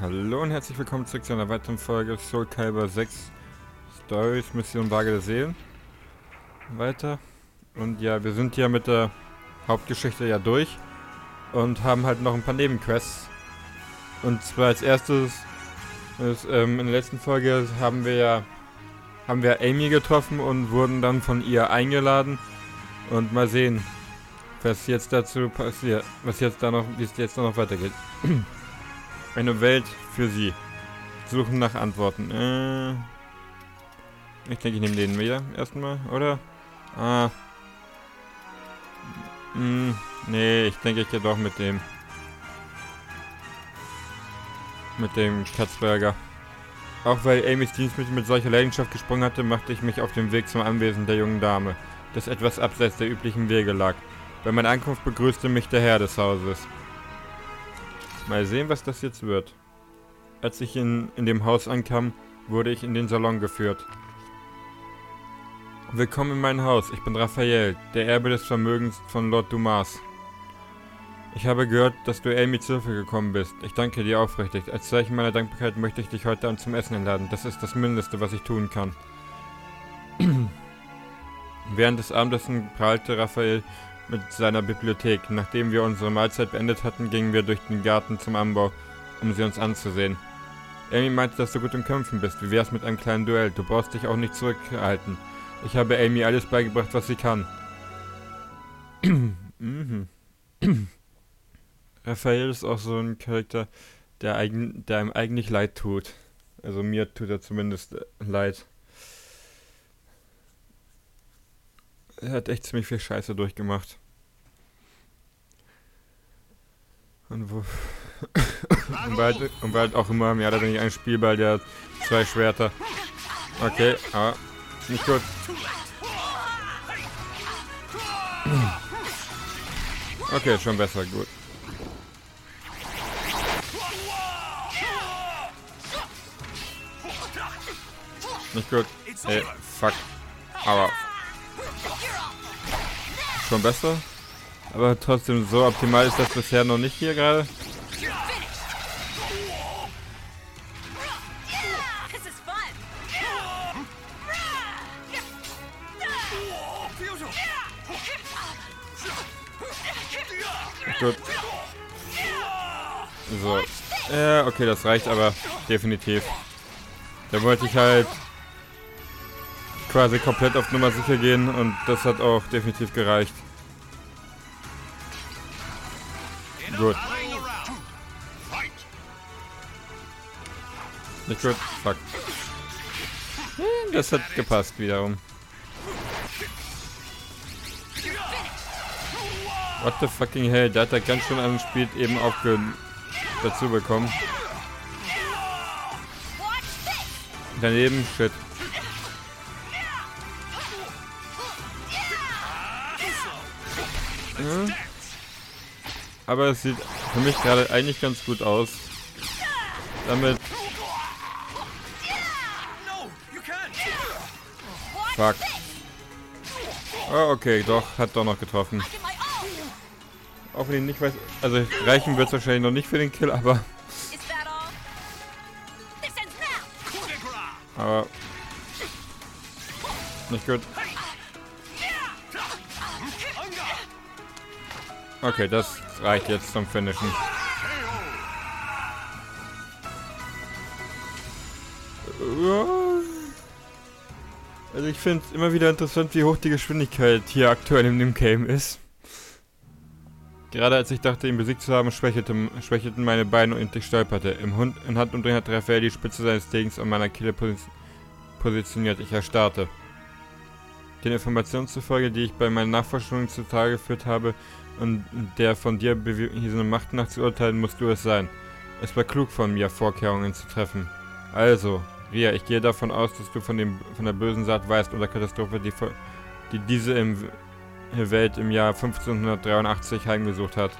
Hallo und herzlich willkommen zurück zu einer weiteren Folge Soul Calibur 6 Stories Mission Waage der Seelen. Weiter. Und ja, wir sind hier mit der Hauptgeschichte ja durch und haben halt noch ein paar Nebenquests. Und zwar als erstes ist, ähm, in der letzten Folge haben wir ja haben wir Amy getroffen und wurden dann von ihr eingeladen. Und mal sehen, was jetzt dazu passiert, was jetzt da noch, wie es jetzt da noch weitergeht. Eine Welt für sie. Suchen nach Antworten. Äh, ich denke, ich nehme den wieder erstmal, oder? Ah. Hm, nee, ich denke, ich gehe doch mit dem. Mit dem Katzberger. Auch weil Amy's Dienstmittel mit solcher Leidenschaft gesprungen hatte, machte ich mich auf den Weg zum Anwesen der jungen Dame, das etwas abseits der üblichen Wege lag. Bei meiner Ankunft begrüßte mich der Herr des Hauses. Mal sehen, was das jetzt wird. Als ich in, in dem Haus ankam, wurde ich in den Salon geführt. Willkommen in mein Haus. Ich bin Raphael, der Erbe des Vermögens von Lord Dumas. Ich habe gehört, dass du Amy zu Hilfe gekommen bist. Ich danke dir aufrichtig. Als Zeichen meiner Dankbarkeit möchte ich dich heute Abend zum Essen einladen. Das ist das Mindeste, was ich tun kann. Während des Abendessen prahlte Raphael mit seiner Bibliothek. Nachdem wir unsere Mahlzeit beendet hatten, gingen wir durch den Garten zum Anbau, um sie uns anzusehen. Amy meinte, dass du gut im Kämpfen bist. Wie wär's mit einem kleinen Duell? Du brauchst dich auch nicht zurückhalten. Ich habe Amy alles beigebracht, was sie kann. mhm. Raphael ist auch so ein Charakter, der, eigen, der einem eigentlich leid tut. Also mir tut er zumindest äh, leid. Er hat echt ziemlich viel Scheiße durchgemacht. Und wo. und, halt, und halt auch immer mehr oder weniger ein Spielball, der hat zwei Schwerter. Okay, aber nicht gut. Okay, schon besser, gut. Nicht gut. Ey, fuck. Aber. Schon besser? Aber trotzdem, so optimal ist das bisher noch nicht hier gerade. Gut. So. Ja, okay, das reicht aber definitiv. Da wollte ich halt quasi komplett auf Nummer sicher gehen und das hat auch definitiv gereicht. Gut. Nicht gut. Fuck. Das hat gepasst wiederum. What the fucking hell, der hat da ganz schön an Spiel eben auch dazu bekommen. Daneben, shit. Ja. Aber es sieht für mich gerade eigentlich ganz gut aus. Damit... Fuck. Oh, okay, doch, hat doch noch getroffen. Auch wenn ich nicht weiß... Also reichen wird es wahrscheinlich noch nicht für den Kill, aber... Aber... Nicht gut. Okay, das reicht jetzt zum Finishen. Also ich finde es immer wieder interessant, wie hoch die Geschwindigkeit hier aktuell in dem Game ist. Gerade als ich dachte, ihn besiegt zu haben, schwächelte, schwächelten meine Beine und ich stolperte. Im Hund in Handumdrehen hat Raphael die Spitze seines Degens an meiner Kehle positioniert. Ich erstarrte. Den Informationen zufolge, die ich bei meinen Nachforschungen zutage geführt habe, und der von dir bewiesenen Macht nach zu urteilen, musst du es sein. Es war klug von mir, Vorkehrungen zu treffen. Also, Ria, ich gehe davon aus, dass du von, dem, von der bösen Saat weißt und der Katastrophe, die, die diese im, Welt im Jahr 1583 heimgesucht hat.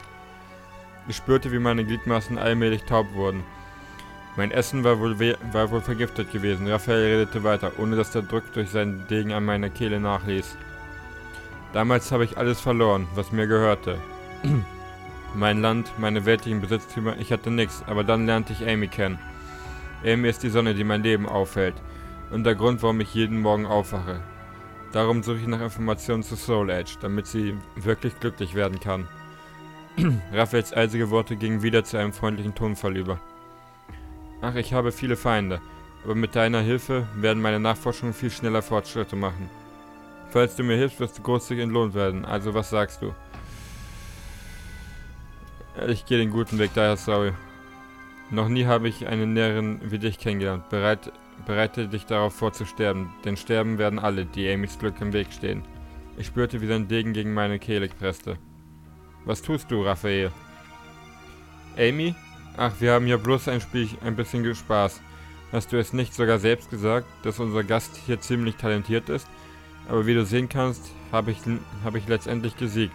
Ich spürte, wie meine Gliedmaßen allmählich taub wurden. Mein Essen war wohl, war wohl vergiftet gewesen. Raphael redete weiter, ohne dass der Druck durch seinen Degen an meiner Kehle nachließ. Damals habe ich alles verloren, was mir gehörte. Mein Land, meine weltlichen Besitztümer, ich hatte nichts, aber dann lernte ich Amy kennen. Amy ist die Sonne, die mein Leben aufhält und der Grund, warum ich jeden Morgen aufwache. Darum suche ich nach Informationen zu Soul Edge, damit sie wirklich glücklich werden kann. Raphaels eisige Worte gingen wieder zu einem freundlichen Tonfall über. Ach, ich habe viele Feinde, aber mit deiner Hilfe werden meine Nachforschungen viel schneller Fortschritte machen. Falls du mir hilfst, wirst du großzügig entlohnt werden, also was sagst du? Ich gehe den guten Weg, daher sorry. Noch nie habe ich einen Näheren wie dich kennengelernt. Bereit, bereite dich darauf vor zu sterben, denn sterben werden alle, die Amys Glück im Weg stehen. Ich spürte, wie sein Degen gegen meine Kehle presste. Was tust du, Raphael? Amy? Ach, wir haben ja bloß ein Spiel, ein bisschen Spaß. Hast du es nicht sogar selbst gesagt, dass unser Gast hier ziemlich talentiert ist? Aber wie du sehen kannst, habe ich, hab ich letztendlich gesiegt.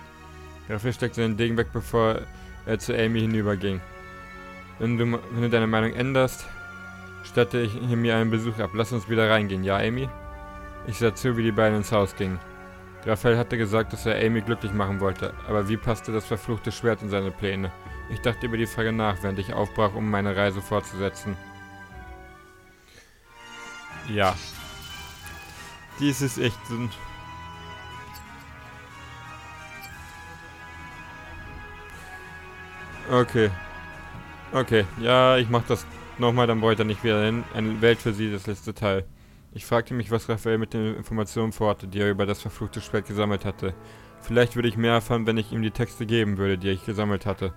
Raphael steckte den Degen weg, bevor er zu Amy hinüberging. Wenn du, wenn du deine Meinung änderst, statte ich mir einen Besuch ab. Lass uns wieder reingehen, ja, Amy? Ich sah zu, wie die beiden ins Haus gingen. Raphael hatte gesagt, dass er Amy glücklich machen wollte, aber wie passte das verfluchte Schwert in seine Pläne? Ich dachte über die Frage nach, während ich aufbrach, um meine Reise fortzusetzen. Ja. Dies ist echt ein... Okay. Okay, ja, ich mach das nochmal, dann wollte er nicht wieder hin. Eine Welt für sie, das letzte Teil. Ich fragte mich, was Raphael mit den Informationen vorhatte, die er über das verfluchte Schwert gesammelt hatte. Vielleicht würde ich mehr erfahren, wenn ich ihm die Texte geben würde, die ich gesammelt hatte.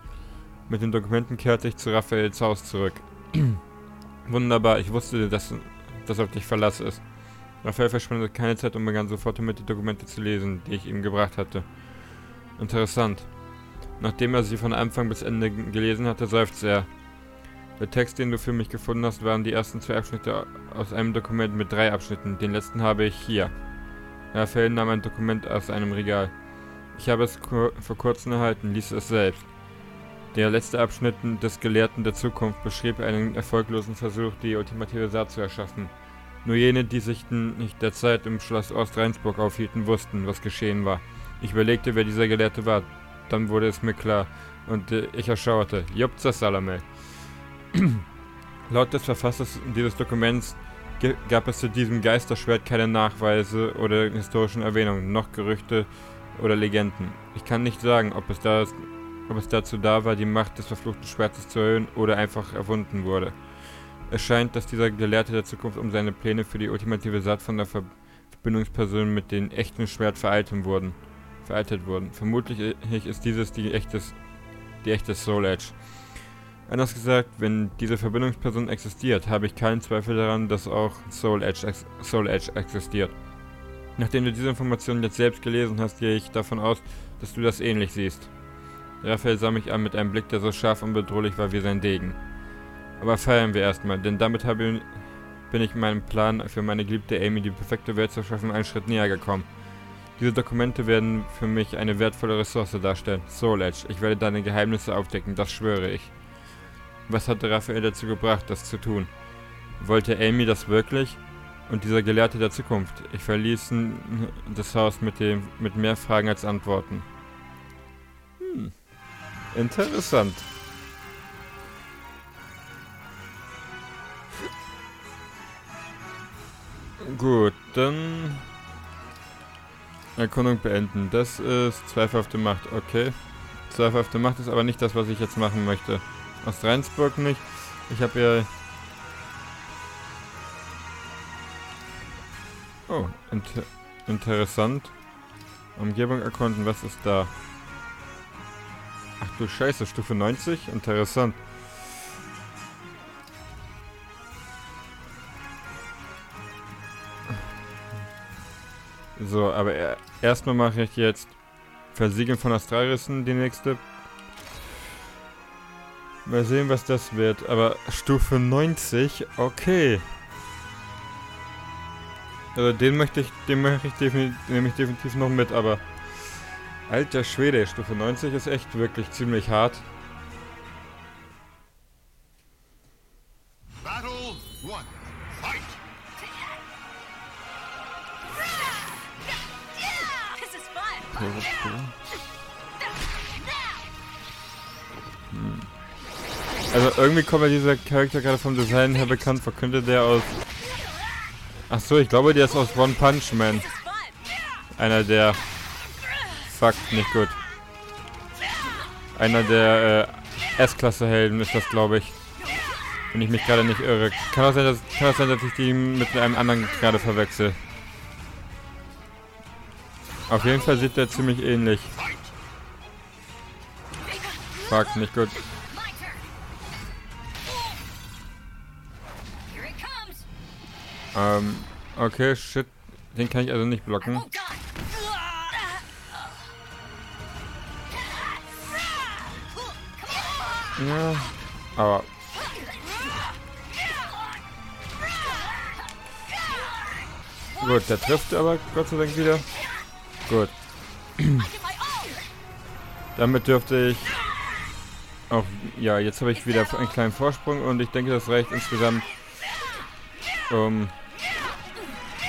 Mit den Dokumenten kehrte ich zu Raphaels Haus zurück. Wunderbar, ich wusste, dass das auf dich Verlass ist. Raphael verschwendete keine Zeit und begann sofort damit die Dokumente zu lesen, die ich ihm gebracht hatte. Interessant. Nachdem er sie von Anfang bis Ende gelesen hatte, seufzte er. Der Text, den du für mich gefunden hast, waren die ersten zwei Abschnitte aus einem Dokument mit drei Abschnitten. Den letzten habe ich hier. Raphael nahm ein Dokument aus einem Regal. Ich habe es vor kurzem erhalten, lies es selbst. Der letzte Abschnitt des Gelehrten der Zukunft beschrieb einen erfolglosen Versuch, die ultimative Saat zu erschaffen. Nur jene, die sich nicht der Zeit im Schloss Ost-Reinsburg aufhielten, wussten, was geschehen war. Ich überlegte, wer dieser Gelehrte war. Dann wurde es mir klar und äh, ich erschauerte. Jupza Salame. Laut des Verfassers dieses Dokuments gab es zu diesem Geisterschwert keine Nachweise oder historischen Erwähnungen, noch Gerüchte oder Legenden. Ich kann nicht sagen, ob es, da, ob es dazu da war, die Macht des verfluchten Schwertes zu erhöhen oder einfach erfunden wurde. Es scheint, dass dieser Gelehrte der Zukunft um seine Pläne für die ultimative Saat von der Verbindungsperson mit dem echten Schwert vereitelt wurden veraltet wurden. Vermutlich ist dieses die echte, die echte Soul Edge. Anders gesagt, wenn diese Verbindungsperson existiert, habe ich keinen Zweifel daran, dass auch Soul Edge, Soul Edge existiert. Nachdem du diese Informationen jetzt selbst gelesen hast, gehe ich davon aus, dass du das ähnlich siehst. Raphael sah mich an mit einem Blick, der so scharf und bedrohlich war wie sein Degen. Aber feiern wir erstmal, denn damit habe, bin ich meinem Plan für meine geliebte Amy die perfekte Welt zu schaffen einen Schritt näher gekommen. Diese Dokumente werden für mich eine wertvolle Ressource darstellen. Soul Edge, ich werde deine Geheimnisse aufdecken, das schwöre ich. Was hatte Raphael dazu gebracht, das zu tun? Wollte Amy das wirklich? Und dieser Gelehrte der Zukunft. Ich verließ das Haus mit, dem, mit mehr Fragen als Antworten. Hm. Interessant. Gut, dann Erkundung beenden. Das ist zweifelhafte Macht. Okay. Zweifelhafte Macht ist aber nicht das, was ich jetzt machen möchte. Aus Rheinsburg nicht. Ich habe ja... Oh, inter interessant. Umgebung erkunden, was ist da? Ach du Scheiße, Stufe 90? Interessant. So, aber er Erstmal mache ich jetzt Versiegeln von Astralrissen, die nächste. Mal sehen, was das wird. Aber Stufe 90, okay. Also den möchte ich, den möchte ich nehme ich definitiv noch mit, aber alter Schwede, Stufe 90 ist echt wirklich ziemlich hart. Also irgendwie kommt mir dieser Charakter gerade vom Design her bekannt vor. Könnte der aus... Ach so, ich glaube, der ist aus One Punch Man. Einer der... Fuck, nicht gut. Einer der äh, S-Klasse-Helden ist das, glaube ich. Wenn ich mich gerade nicht irre. Kann auch, sein, dass, kann auch sein, dass ich die mit einem anderen gerade verwechsel. Auf jeden Fall sieht der ziemlich ähnlich. Fuck, nicht gut. Ähm, okay, shit. Den kann ich also nicht blocken. Ja, aber... Gut, der trifft aber Gott sei Dank wieder. Gut. Damit dürfte ich auch... Ja, jetzt habe ich wieder einen kleinen Vorsprung und ich denke, das reicht insgesamt, um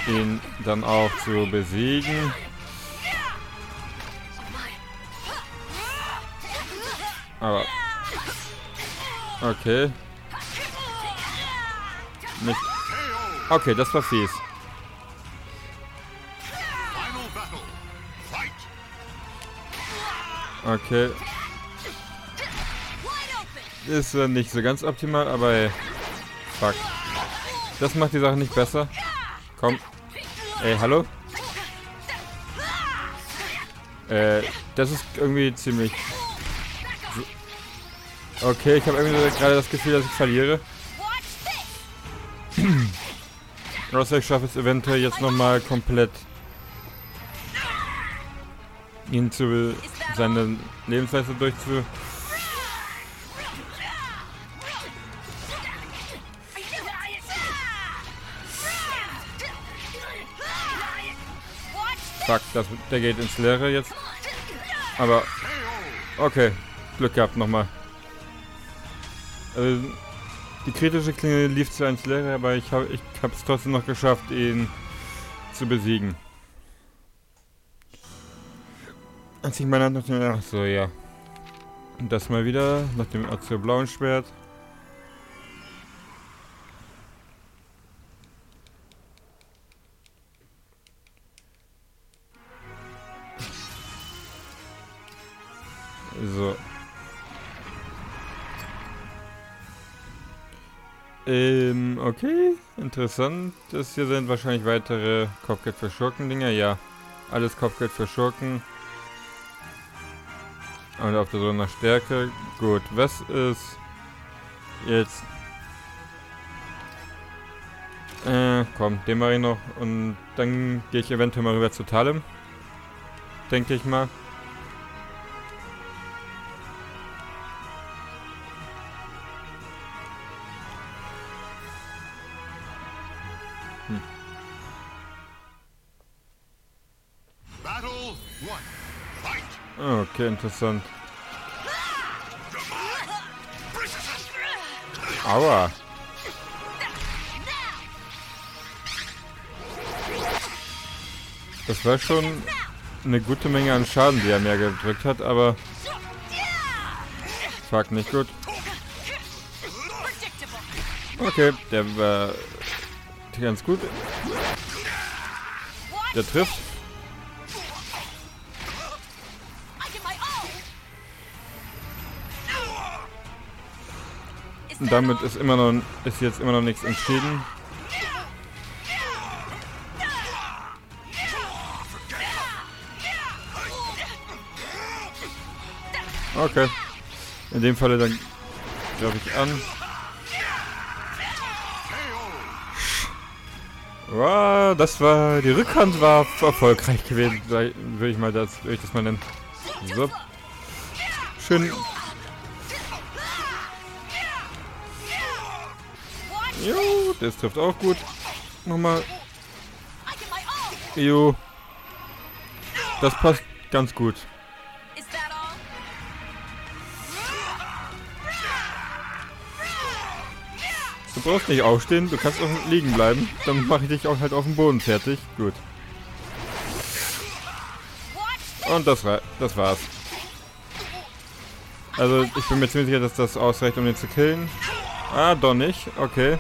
ihn dann auch zu besiegen. Aber Okay. Nicht. Okay, das war fies. Okay. Ist nicht so ganz optimal, aber ey. Fuck. Das macht die Sache nicht besser. Komm. Ey, hallo? Äh, das ist irgendwie ziemlich Okay, ich habe irgendwie gerade das Gefühl, dass ich verliere. Außer ich schaffe es eventuell jetzt nochmal komplett ihn zu seine Lebensweise durchzu. Fuck, das, der geht ins Leere jetzt. Aber okay, Glück gehabt nochmal. Also, die kritische Klinge lief zwar ins Leere, aber ich habe ich es trotzdem noch geschafft, ihn zu besiegen. Als ich meine Hand dem... Ach so, ja. Und das mal wieder, nach dem blauen Schwert. Interessant. Das hier sind wahrscheinlich weitere Kopfgeld für Schurken-Dinger. Ja, alles Kopfgeld für Schurken. Und auf der Suche nach Stärke. Gut, was ist jetzt... Äh, komm, den mache ich noch. Und dann gehe ich eventuell mal rüber zu Talem. Denke ich mal. Okay, interessant. Aua. Das war schon eine gute Menge an Schaden, die er mir gedrückt hat, aber... Fuck, nicht gut. Okay, der war ganz gut. Der trifft. Und damit ist immer noch ist jetzt immer noch nichts entschieden. Okay. In dem Falle dann glaube ich an. Wow, das war die Rückhand war erfolgreich gewesen, würde ich mal das, würde ich das mal nennen. So. Schön Jo, das trifft auch gut. Nochmal. Jo. Das passt ganz gut. Du brauchst nicht aufstehen, du kannst auch liegen bleiben. Dann mache ich dich auch halt auf dem Boden fertig. Gut. Und das, war, das war's. Also ich bin mir ziemlich sicher, dass das ausreicht, um den zu killen. Ah, doch nicht. Okay.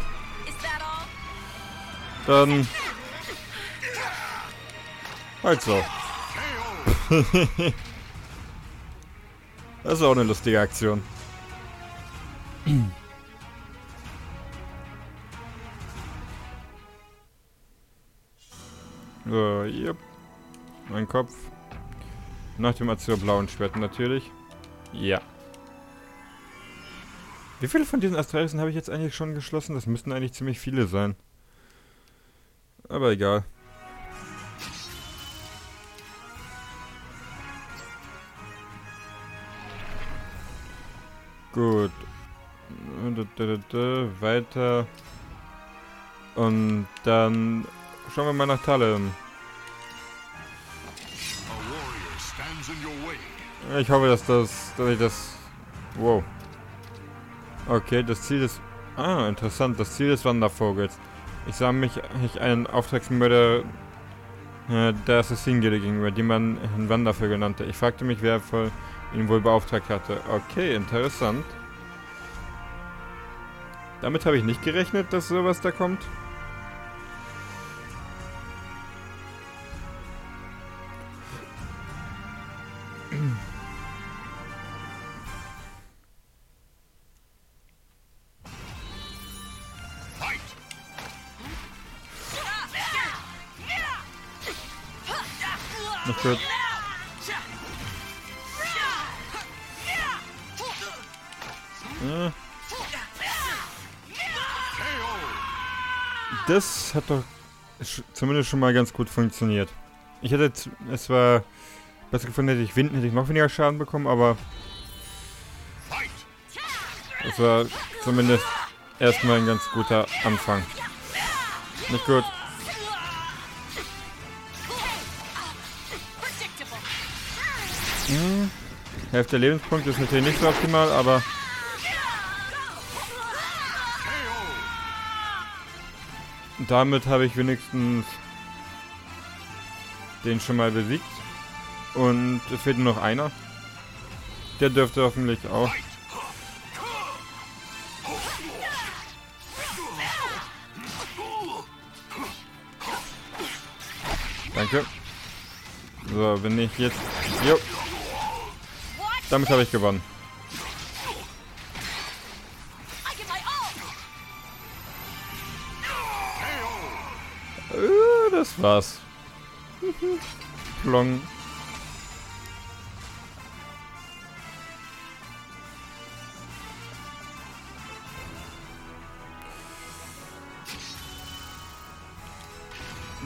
Dann... Halt so. das ist auch eine lustige Aktion. So, yep. Mein Kopf. Nach dem azurblauen Schwert natürlich. Ja. Wie viele von diesen Astralisen habe ich jetzt eigentlich schon geschlossen? Das müssten eigentlich ziemlich viele sein. Aber egal. Gut. Weiter. Und dann schauen wir mal nach Talem. Ich hoffe, dass das, dass ich das... Wow. Okay, das Ziel des... Ah, interessant. Das Ziel des Wandervogels. Ich sah mich ich einen Auftragsmörder äh, der Assassin-Gilde gegenüber, die man einen Wandervogel nannte. Ich fragte mich, wer voll ihn wohl beauftragt hatte. Okay, interessant. Damit habe ich nicht gerechnet, dass sowas da kommt. Nicht gut. Das hat doch zumindest schon mal ganz gut funktioniert. Ich hätte es war besser gefunden, hätte ich Winden, hätte ich noch weniger Schaden bekommen, aber es war zumindest erstmal ein ganz guter Anfang. Nicht gut. Hm. Hälfte Lebenspunkte ist natürlich nicht so optimal, aber damit habe ich wenigstens den schon mal besiegt. Und es fehlt nur noch einer. Der dürfte hoffentlich auch. Danke. So, wenn ich jetzt... Jo. Damit habe ich gewonnen. Äh, das war's. Plong.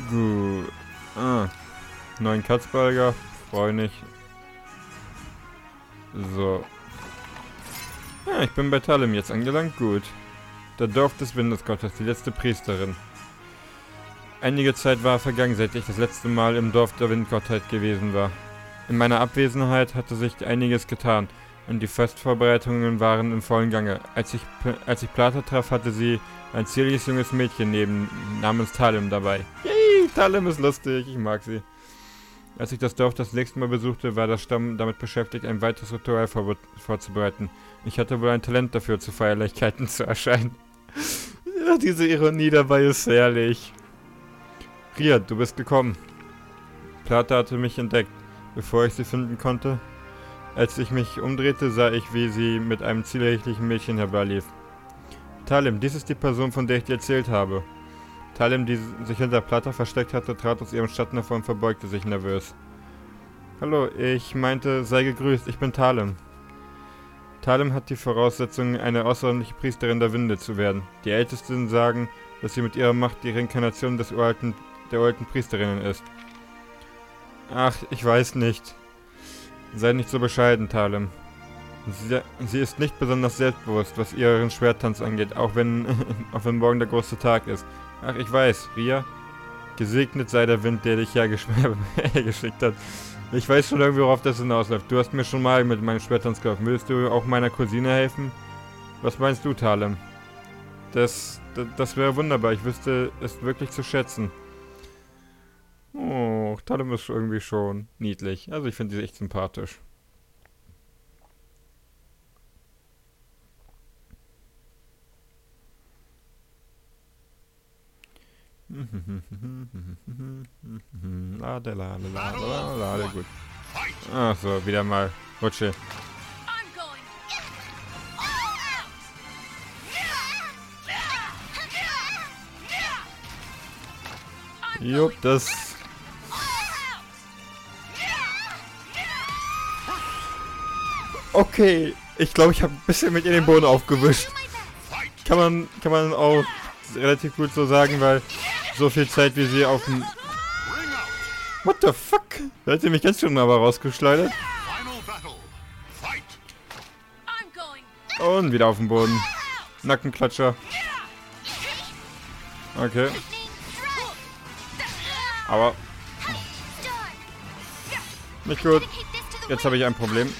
Gut. Ah. Neuen Katzbalger. Freue mich. So. Ja, ich bin bei Talem jetzt angelangt. Gut. Der Dorf des Windesgottes, die letzte Priesterin. Einige Zeit war vergangen, seit ich das letzte Mal im Dorf der Windgottheit gewesen war. In meiner Abwesenheit hatte sich einiges getan und die Festvorbereitungen waren im vollen Gange. Als ich, als ich Plata traf, hatte sie ein zierliches junges Mädchen neben namens Talem dabei. Yay, Talem ist lustig, ich mag sie. Als ich das Dorf das nächste Mal besuchte, war der Stamm damit beschäftigt, ein weiteres Ritual vor vorzubereiten. Ich hatte wohl ein Talent dafür, zu Feierlichkeiten zu erscheinen. ja, diese Ironie dabei ist herrlich. Ria, du bist gekommen. Plata hatte mich entdeckt, bevor ich sie finden konnte. Als ich mich umdrehte, sah ich, wie sie mit einem zielrichtlichen Mädchen herbeilief. Talim, dies ist die Person, von der ich dir erzählt habe. Talem, die sich hinter Plata versteckt hatte, trat aus ihrem Schatten hervor und verbeugte sich nervös. Hallo, ich meinte, sei gegrüßt, ich bin Talem. Talem hat die Voraussetzung, eine außerordentliche Priesterin der Winde zu werden. Die Ältesten sagen, dass sie mit ihrer Macht die Reinkarnation des uralten, der uralten Priesterinnen ist. Ach, ich weiß nicht. Sei nicht so bescheiden, Talem. Sie, sie, ist nicht besonders selbstbewusst, was ihren Schwerttanz angeht, auch wenn, auch wenn morgen der große Tag ist. Ach, ich weiß, Ria. Gesegnet sei der Wind, der dich hergeschickt hat. Ich weiß schon irgendwie, worauf das hinausläuft. Du hast mir schon mal mit meinem Schwerttanz geholfen. Willst du auch meiner Cousine helfen? Was meinst du, Talem? Das, das, das wäre wunderbar. Ich wüsste es wirklich zu schätzen. Oh, Talem ist irgendwie schon niedlich. Also ich finde sie echt sympathisch. La, la, la, la, la, la, la, gut. Ach so, wieder mal Rutsche. Jupp, das... Okay, ich glaube, ich habe ein bisschen mit ihr den Boden aufgewischt. Kann man, kann man auch relativ gut so sagen, weil so viel Zeit, wie sie auf dem... What the fuck? Da hat sie mich ganz schön aber rausgeschleudert. Und wieder auf dem Boden. Nackenklatscher. Okay, aber nicht gut. Jetzt habe ich ein Problem.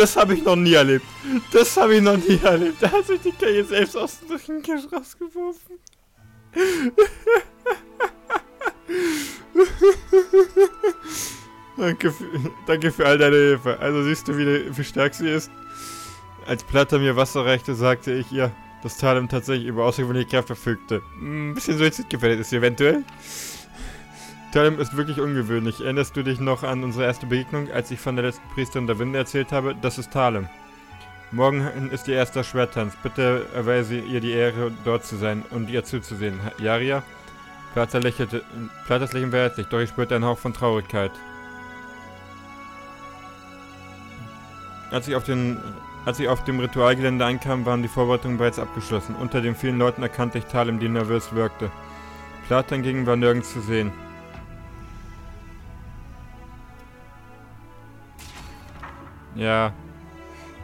Das habe ich noch nie erlebt. Das habe ich noch nie erlebt. Da hat sich die Kay selbst aus dem Ringcash rausgeworfen. danke, für, danke für all deine Hilfe. Also siehst du, wie, wie stark sie ist. Als Platter mir Wasser reichte, sagte ich ihr, dass Talem tatsächlich über außergewöhnliche Kraft verfügte. Ein bisschen suizidgefährdet ist sie eventuell. Talem ist wirklich ungewöhnlich. Erinnerst du dich noch an unsere erste Begegnung, als ich von der letzten Priesterin der Winde erzählt habe? Das ist Talem. Morgen ist ihr erster Schwerttanz. Bitte erweise ihr die Ehre, dort zu sein und ihr zuzusehen. Jaria? Plater lächelte. Platers Lächeln war herzlich, doch ich spürte einen Hauch von Traurigkeit. Als ich auf den als ich auf dem Ritualgelände ankam, waren die Vorbereitungen bereits abgeschlossen. Unter den vielen Leuten erkannte ich Talem, die nervös wirkte. Plater hingegen war nirgends zu sehen. Ja.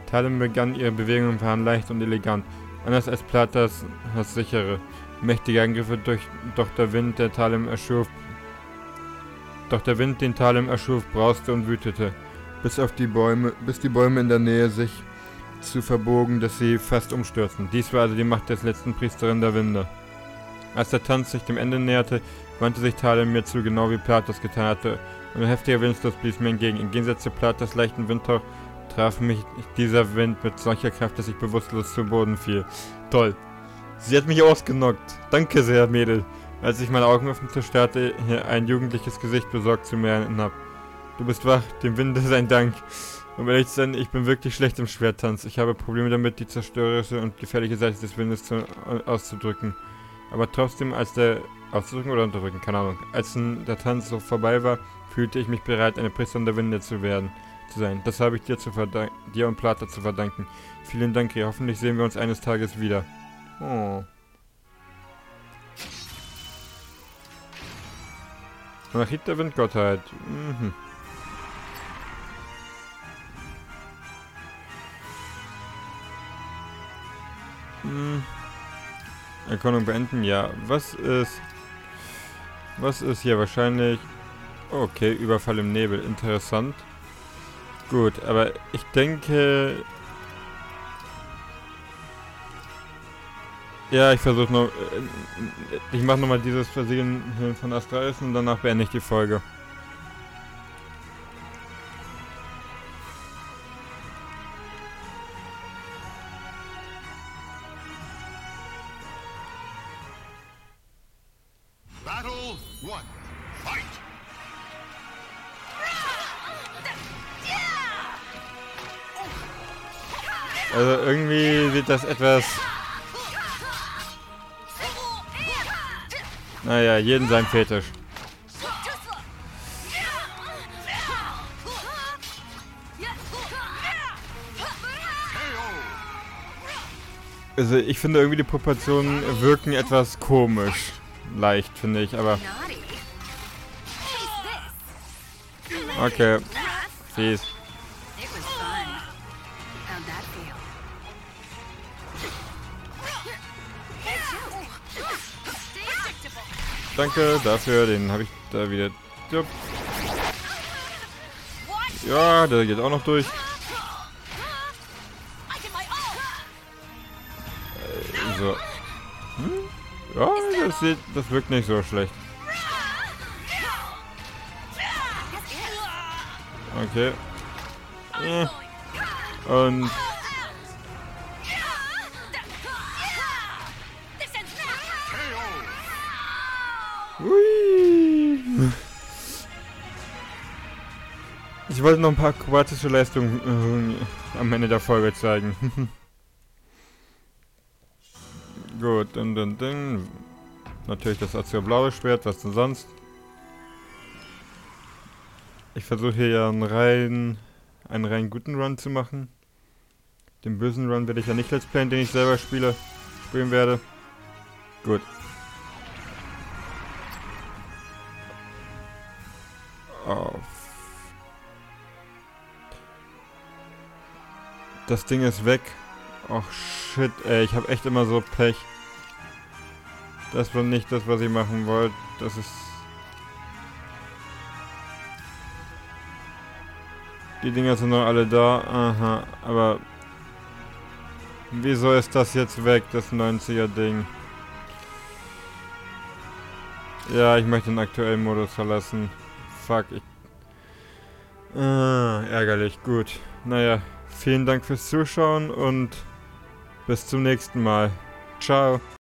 Talem begann ihre Bewegungen waren leicht und elegant. Anders als Platas das sichere. Mächtige Angriffe durch doch der Wind, der Talem erschuf. Doch der Wind, den Talem erschuf, brauste und wütete. Bis auf die Bäume, bis die Bäume in der Nähe sich zu verbogen, dass sie fast umstürzten. Dies war also die Macht des letzten Priesterin der Winde. Als der Tanz sich dem Ende näherte, wandte sich Talem mir zu, genau wie Platas getan hatte, heftiger Windstoß blies mir entgegen. Im Gegensatz zu Platas leichten Windhauch traf mich dieser Wind mit solcher Kraft, dass ich bewusstlos zu Boden fiel. Toll. Sie hat mich ausgenockt. Danke sehr, Mädel. Als ich meine Augen öffnete, starrte ein jugendliches Gesicht besorgt zu mir hinab. Du bist wach, dem Winde sein Dank. Um ehrlich zu sein, ich bin wirklich schlecht im Schwerttanz. Ich habe Probleme damit, die zerstörerische und gefährliche Seite des Windes zu, auszudrücken. Aber trotzdem, als der auszudrücken oder unterdrücken, keine Ahnung. Als der Tanz so vorbei war, fühlte ich mich bereit, eine Priesterin der Winde zu werden, zu sein. Das habe ich dir zu dir und Plata zu verdanken. Vielen Dank, Ria. Hoffentlich sehen wir uns eines Tages wieder. Oh. Monarchie der Windgottheit. Mhm. Hm. Erkundung beenden, ja. Was ist... Was ist hier wahrscheinlich... Okay, Überfall im Nebel. Interessant. Gut, aber ich denke... Ja, ich versuche noch... äh, Ich mache nochmal dieses Versehen von Astralis und danach beende ich die Folge. Battle one. Fight. Also irgendwie sieht das etwas... Naja, jeden sein Fetisch. Also ich finde irgendwie die Proportionen wirken etwas komisch. Leicht, finde ich, aber... Okay, fies. Danke dafür, den habe ich da wieder... Ja, der geht auch noch durch. All. So. Ja, das, sieht, das wirkt nicht so schlecht. Okay. Eh. Und Ich wollte noch ein paar akrobatische Leistungen äh, am Ende der Folge zeigen. Gut, dann, dann, dann. Natürlich das azure-blaue Schwert, was denn sonst? Ich versuche hier ja einen rein, einen rein guten Run zu machen. Den bösen Run werde ich ja nicht let's playen, den ich selber spiele, spielen werde. Gut. Das Ding ist weg. Och shit, ey, ich habe echt immer so Pech. Das war nicht das, was ich machen wollte. Das ist... Die Dinger sind noch alle da. Aha, aber... Wieso ist das jetzt weg, das 90er Ding? Ja, ich möchte den aktuellen Modus verlassen. Fuck, ich... Ah, ärgerlich, gut. Naja, vielen Dank fürs Zuschauen und bis zum nächsten Mal. Ciao.